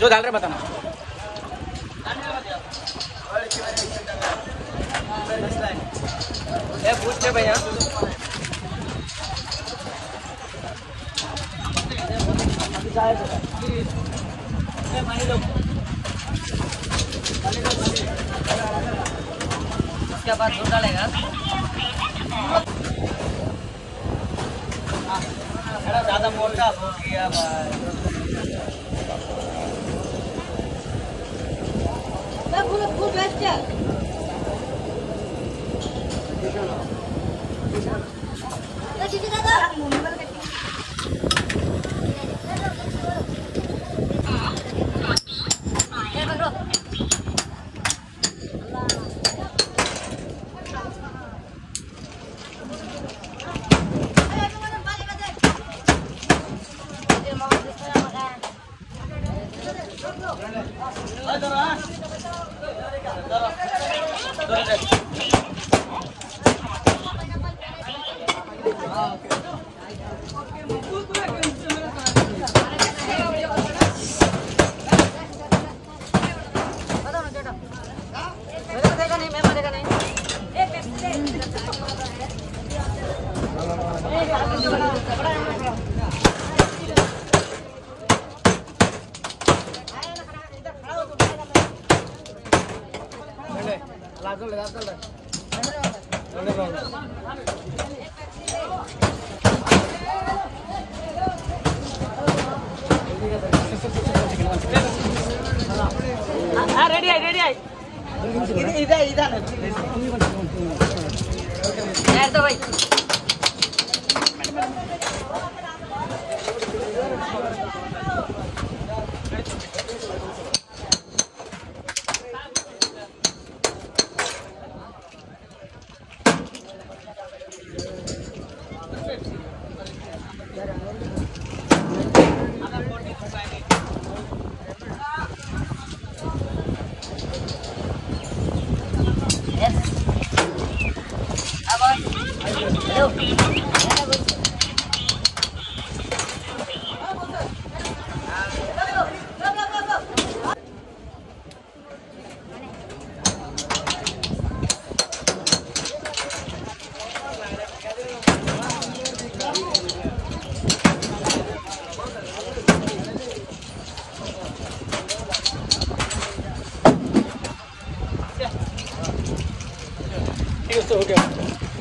जो डाल रहे बताना। ए पूछ भैया। उसके बाद दूध डालेगा ज़्यादा मोटा हो। गया भाई पूरा फुल बेस्ट है। Gracias. रेडी आई रेडी आई इधर इधर यार तो भाई so much.